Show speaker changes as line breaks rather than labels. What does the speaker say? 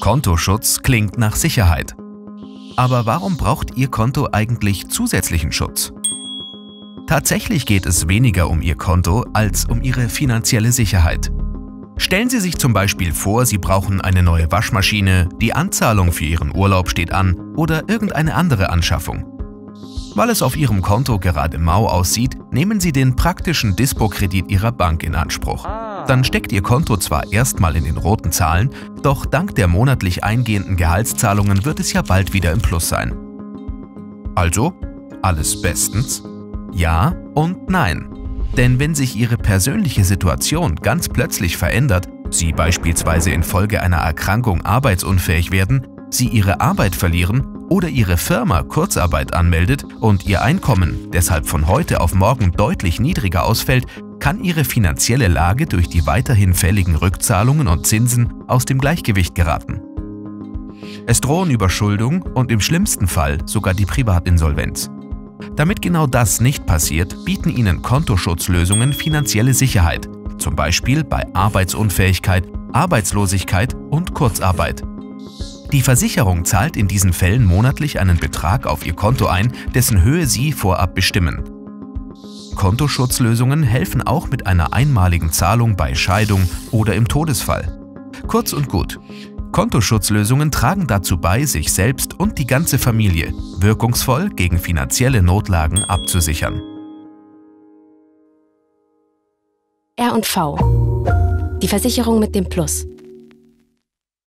Kontoschutz klingt nach Sicherheit. Aber warum braucht Ihr Konto eigentlich zusätzlichen Schutz? Tatsächlich geht es weniger um Ihr Konto als um Ihre finanzielle Sicherheit. Stellen Sie sich zum Beispiel vor, Sie brauchen eine neue Waschmaschine, die Anzahlung für Ihren Urlaub steht an oder irgendeine andere Anschaffung. Weil es auf Ihrem Konto gerade mau aussieht, nehmen Sie den praktischen Dispo-Kredit Ihrer Bank in Anspruch. Dann steckt Ihr Konto zwar erstmal in den roten Zahlen, doch dank der monatlich eingehenden Gehaltszahlungen wird es ja bald wieder im Plus sein. Also, alles bestens? Ja und nein. Denn wenn sich Ihre persönliche Situation ganz plötzlich verändert, Sie beispielsweise infolge einer Erkrankung arbeitsunfähig werden, Sie Ihre Arbeit verlieren oder Ihre Firma Kurzarbeit anmeldet und Ihr Einkommen deshalb von heute auf morgen deutlich niedriger ausfällt, kann Ihre finanzielle Lage durch die weiterhin fälligen Rückzahlungen und Zinsen aus dem Gleichgewicht geraten. Es drohen Überschuldung und im schlimmsten Fall sogar die Privatinsolvenz. Damit genau das nicht passiert, bieten Ihnen Kontoschutzlösungen finanzielle Sicherheit, zum Beispiel bei Arbeitsunfähigkeit, Arbeitslosigkeit und Kurzarbeit. Die Versicherung zahlt in diesen Fällen monatlich einen Betrag auf Ihr Konto ein, dessen Höhe Sie vorab bestimmen. Kontoschutzlösungen helfen auch mit einer einmaligen Zahlung bei Scheidung oder im Todesfall. Kurz und gut, Kontoschutzlösungen tragen dazu bei, sich selbst und die ganze Familie wirkungsvoll gegen finanzielle Notlagen abzusichern.
R&V. Die Versicherung mit dem Plus.